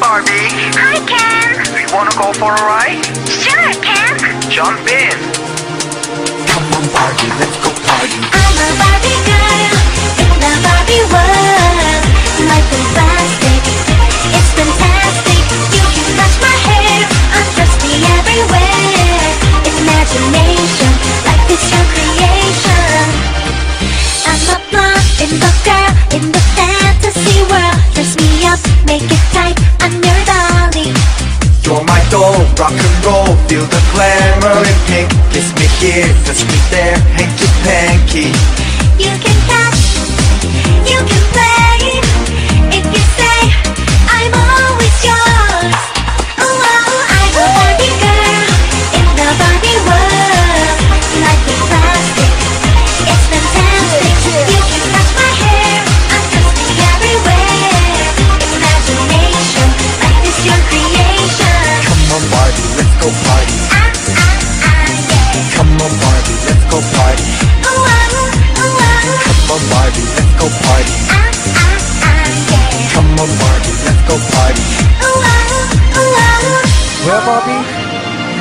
Barbie. Hi, Ken. You wanna go for a ride? Sure, Ken. Jump in. Come on, Barbie, let's go. feel the glamour in pink Kiss me here, touch me there, hanky panky You can Echo Park. Where, Bobby?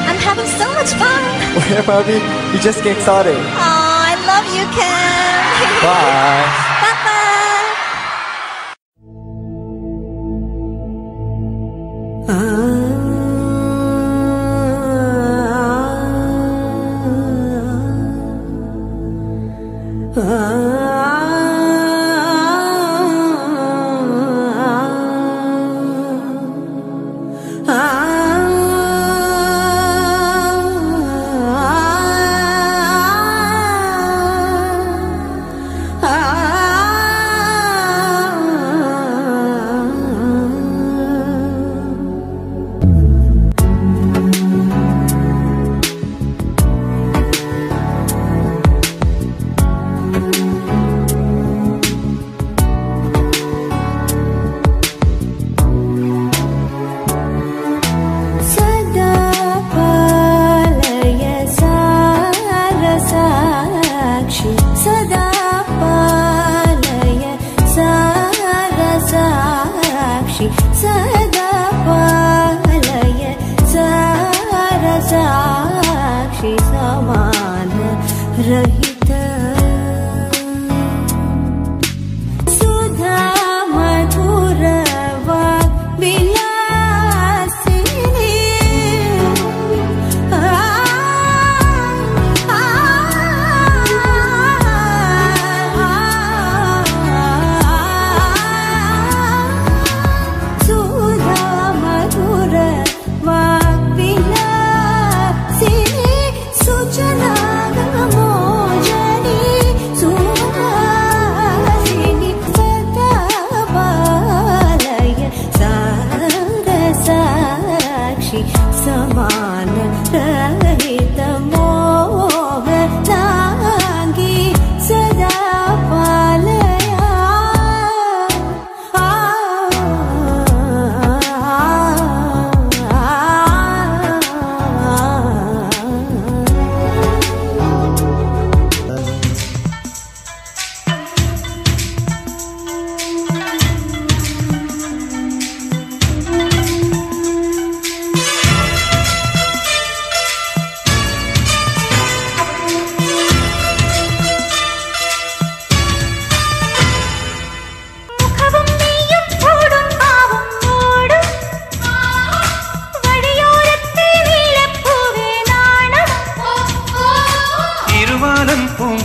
I'm having so much fun. Where, Bobby? You just get started. Oh, I love you, Ken. Bye. Ah. 在。zamanda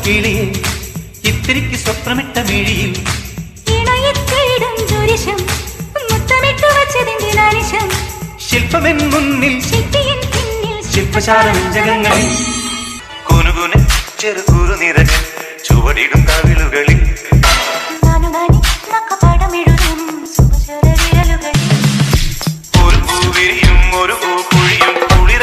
കിളി ഇത്തിരിക്ക് സ്വപ്നമിട്ട മിഴിയിൽ ഇണയിത്തേടും മുത്തമിട്ടു മുന്നിൽ ശില്പിയൻ പിന്നിൽ ശില്പശാലങ്ങളിൽ ചുവടിടും കവിളുകളിൽ ഒരു പൂ ഒരു പൂ കുഴിയും കുളി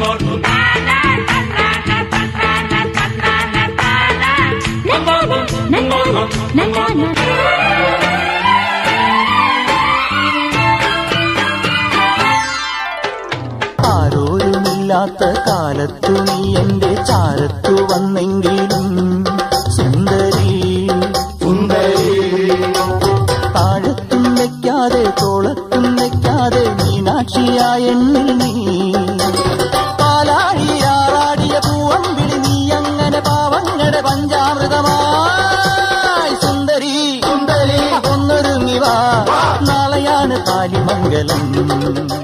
na na na ആരോരുമില്ലാത്ത കാലത്തു നീ എന്റെ ചാരത്തു വന്നെങ്കിൽ Miguelón.